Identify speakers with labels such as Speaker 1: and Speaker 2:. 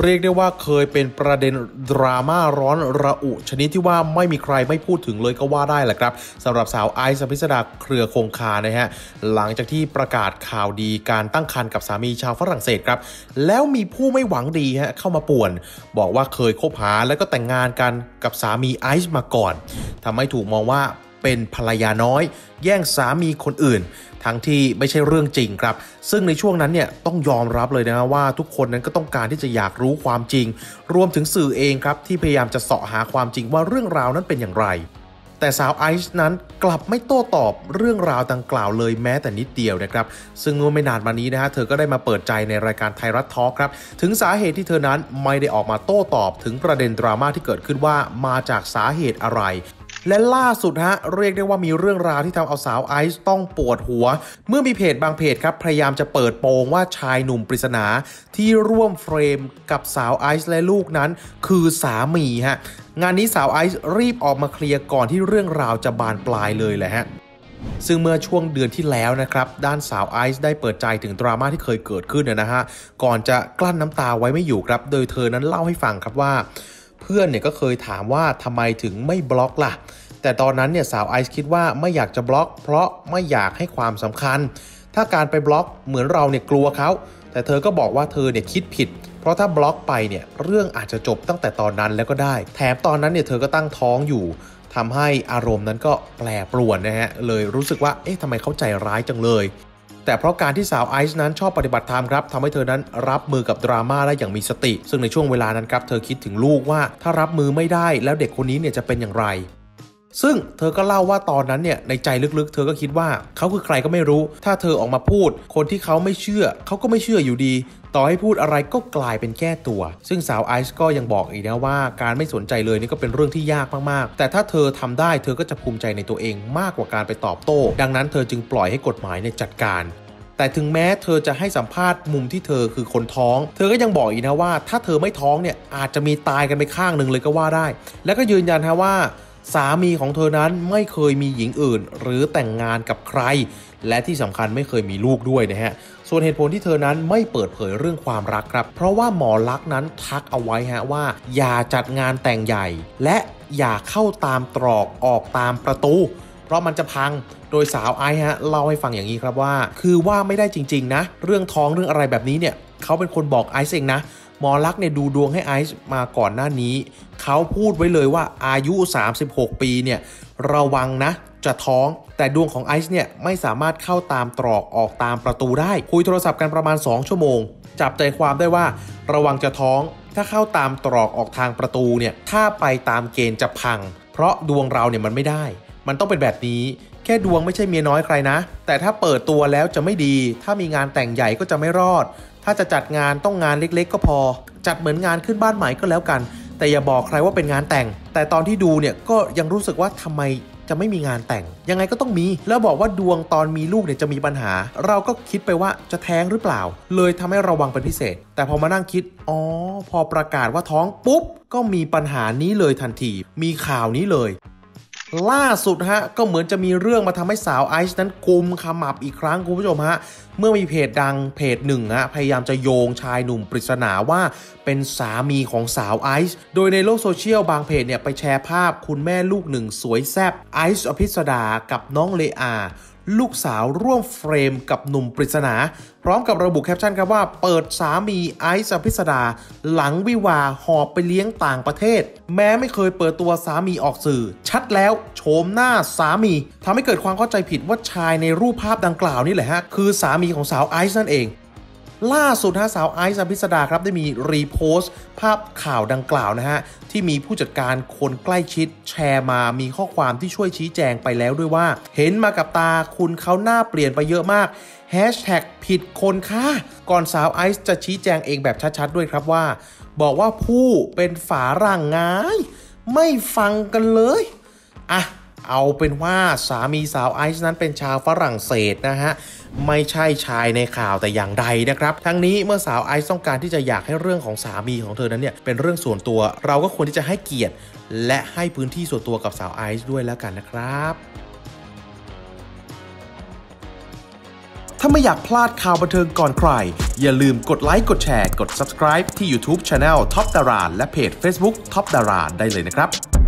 Speaker 1: เรียกได้ว่าเคยเป็นประเด็นดราม่าร้อนระอุ ชนิดที่ว่าไม่มีใครไม่พูดถึงเลยก็ว่าได้แหละครับสำหรับสาวไอซ์พิสดาเครือคงคานะฮะหลังจากที่ประกาศข่าวดีการตั้งครรภ์กับสามีชาวฝรั่งเศสครับ แล้วมีผู้ไม่หวังดีฮะเข้ามาป่วน บอกว่าเคยคบหาแล้วก็แต่งงานกันกับสามีไอซ์มาก่อนทำให้ถูกมองว่า เป็นภรรยาน้อย แย่งสามีคนอื่น ทั้งที่ไม่ใช่เรื่องจริงครับ ซึ่งในช่วงนั้นเนี่ยต้องยอมรับเลยนะว่าทุกคนนั้นก็ต้องการที่จะอยากรู้ความจริง รวมถึงสื่อเองครับที่พยายามจะเสาะหาความจริงว่าเรื่องราวนั้นเป็นอย่างไรแต่สาวไอซ์นั้นกลับไม่โต้ตอบเรื่องราวดังกล่าวเลยแม้แต่นิดเดียวนะครับ ซึ่งเมื่อไม่นานมานี้นะฮะเธอก็ได้มาเปิดใจในรายการไทยรัฐทอล์กครับ ถึงสาเหตุที่เธอนั้นไม่ได้ออกมาโต้ตอบถึงประเด็นดราม่าที่เกิดขึ้นว่ามาจากสาเหตุอะไร และล่าสุดฮะเรียกได้ว่ามีเรื่องราวที่ทำเอาสาวไอซ์ต้องปวดหัว เมื่อมีเพจบางเพจครับพยายามจะเปิดโปงว่าชายหนุ่มปริศนา ที่ร่วมเฟรมกับสาวไอซ์และลูกนั้น คือสามีฮะงานนี้สาวไอซ์รีบออกมาเคลียร์ก่อนที่เรื่องราวจะบานปลายเลยแหละฮะซึ่งเมื่อช่วงเดือนที่แล้วนะครับ ด้านสาวไอซ์ได้เปิดใจถึงดราม่าที่เคยเกิดขึ้นนะฮะ ก่อนจะกลั้นน้ำตาไว้ไม่อยู่ครับ โดยเธอนั้นเล่าให้ฟังครับว่า เพื่อนเนี่ยก็เคยถามว่าทำไมถึงไม่บล็อกล่ะ แต่ตอนนั้นเนี่ยสาวไอซ์คิดว่าไม่อยากจะบล็อก เพราะไม่อยากให้ความสำคัญ ถ้าการไปบล็อกเหมือนเราเนี่ยกลัวเขาแต่เธอก็บอกว่าเธอเนี่ยคิดผิด เพราะถ้าบล็อกไปเนี่ยเรื่องอาจจะจบตั้งแต่ตอนนั้นแล้วก็ได้ แถมตอนนั้นเนี่ยเธอก็ตั้งท้องอยู่ทำให้อารมณ์นั้นก็แปรปรวนนะฮะเลยรู้สึกว่าเอ๊ะทำไมเขาใจร้ายจังเลย แต่เพราะการที่สาวไอซ์นั้นชอบปฏิบัติธรรมครับทำให้เธอนั้นรับมือกับดราม่าได้อย่างมีสติ ซึ่งในช่วงเวลานั้นครับเธอคิดถึงลูกว่าถ้ารับมือไม่ได้แล้วเด็กคนนี้เนี่ยจะเป็นอย่างไร ซึ่งเธอก็เล่าว่าตอนนั้นเนี่ยในใจลึกๆ เธอก็คิดว่าเขาคือใครก็ไม่รู้ ถ้าเธอออกมาพูด คนที่เขาไม่เชื่อเขาก็ไม่เชื่ออยู่ดี ต่อให้พูดอะไรก็กลายเป็นแก้ตัว ซึ่งสาวไอซ์ก็ยังบอกอีกนะว่า การไม่สนใจเลยนี่ก็เป็นเรื่องที่ยากมากๆ แต่ถ้าเธอทำได้เธอก็จะภูมิใจในตัวเองมากกว่าการไปตอบโต้ ดังนั้นเธอจึงปล่อยให้กฎหมายในจัดการแต่ถึงแม้เธอจะให้สัมภาษณ์มุมที่เธอคือคนท้อง เธอก็ยังบอกอีกนะว่า ถ้าเธอไม่ท้องเนี่ยอาจจะมีตายกันไปข้างหนึ่งเลยก็ว่าได้ แล้วก็ยืนยันนะว่า สามีของเธอนั้นไม่เคยมีหญิงอื่น หรือแต่งงานกับใคร และที่สำคัญไม่เคยมีลูกด้วยนะฮะส่วนเหตุผลที่เธอนั้นไม่เปิดเผยเรื่องความรักครับ เพราะว่าหมอลักษ์นั้นทักเอาไว้ฮะว่า อย่าจัดงานแต่งใหญ่ และอย่าเข้าตามตรอกออกตามประตู เพราะมันจะพังโดยสาวไอฮะเล่าให้ฟังอย่างนี้ครับว่า คือว่าไม่ได้จริง ๆ นะ เรื่องท้องเรื่องอะไรแบบนี้เนี่ยเขาเป็นคนบอกไอซ์เองนะ หมอลักษ์เนี่ยดูดวงให้ไอซ์มาก่อนหน้านี้ เขาพูดไว้เลยว่าอายุ 36 ปีเนี่ยระวังนะจะท้อง แต่ดวงของไอซ์เนี่ยไม่สามารถเข้าตามตรอกออกตามประตูได้ คุยโทรศัพท์กันประมาณ 2 ชั่วโมง จับใจความได้ว่าระวังจะท้อง ถ้าเข้าตามตรอกออกทางประตูเนี่ยถ้าไปตามเกณฑ์จะพัง เพราะดวงเราเนี่ยมันไม่ได้ มันต้องเป็นแบบนี้แค่ดวงไม่ใช่เมียน้อยใครนะ แต่ถ้าเปิดตัวแล้วจะไม่ดี ถ้ามีงานแต่งใหญ่ก็จะไม่รอด ถ้าจะจัดงานต้องงานเล็กๆ ก็พอ จัดเหมือนงานขึ้นบ้านใหม่ก็แล้วกัน แต่อย่าบอกใครว่าเป็นงานแต่ง แต่ตอนที่ดูเนี่ยก็ยังรู้สึกว่าทำไมจะไม่มีงานแต่ง ยังไงก็ต้องมี แล้วบอกว่าดวงตอนมีลูกเนี่ยจะมีปัญหา เราก็คิดไปว่าจะแท้งหรือเปล่า เลยทำให้ระวังเป็นพิเศษ แต่พอมานั่งคิด อ๋อ พอประกาศว่าท้องปุ๊บ ก็มีปัญหานี้เลยทันที มีข่าวนี้เลย ล่าสุดฮะก็เหมือนจะมีเรื่องมาทำให้สาวไอซ์นั้นกุมขมับอีกครั้งคุณผู้ชมฮะเมื่อมีเพจดังเพจหนึ่งฮะพยายามจะโยงชายหนุ่มปริศนาว่าเป็นสามีของสาวไอซ์โดยในโลกโซเชียลบางเพจเนี่ยไปแชร์ภาพคุณแม่ลูกหนึ่งสวยแซ่บไอซ์อภิษฎากับน้องเลอา ลูกสาวร่วมเฟรมกับหนุ่มปริศนา พร้อมกับระบุแคปชั่นครับว่า เปิดสามีไอซ์ อภิษฎา หลังวิวาห์ หอบไปเลี้ยงต่างประเทศ แม้ไม่เคยเปิดตัวสามีออกสื่อ ชัดแล้วโฉมหน้าสามีทำให้เกิดความเข้าใจผิดว่าชายในรูปภาพดังกล่าวนี่แหละฮะ คือสามีของสาวไอซ์นั่นเอง ล่าสุดฮะสาวไอซ์อภิสดาครับได้มีรีโพสต์ ภาพข่าวดังกล่าวนะฮะ ที่มีผู้จัดการคนใกล้ชิดแชร์มามีข้อความที่ช่วยชี้แจงไปแล้วด้วยว่า เห็นมากับตาคุณเขาหน้าเปลี่ยนไปเยอะมากแฮชแท็กผิดคนค่ะก่อนสาวไอซ์จะชี้แจงเองแบบชัดๆด้วยครับว่า บอกว่าผู้เป็นฝาร่างงาย ไม่ฟังกันเลย อะ เอาเป็นว่าสามีสาวไอซ์นั้นเป็นชาวฝรั่งเศสนะฮะไม่ใช่ชายในข่าวแต่อย่างใดนะครับ ทั้งนี้เมื่อสาวไอซ์ต้องการที่จะอยากให้เรื่องของสามีของเธอนั้นเนี่ยเป็นเรื่องส่วนตัว เราก็ควรที่จะให้เกียรติ และให้พื้นที่ส่วนตัวกับสาวไอซ์ด้วยแล้วกันนะครับถ้าไม่อยากพลาดข่าวบันเทิงก่อนใคร อย่าลืมกดไลค์ กดแชร์ กด subscribe ที่ YouTube Channel Top Dara และเพจ Facebook Top Dara ได้เลยนะครับ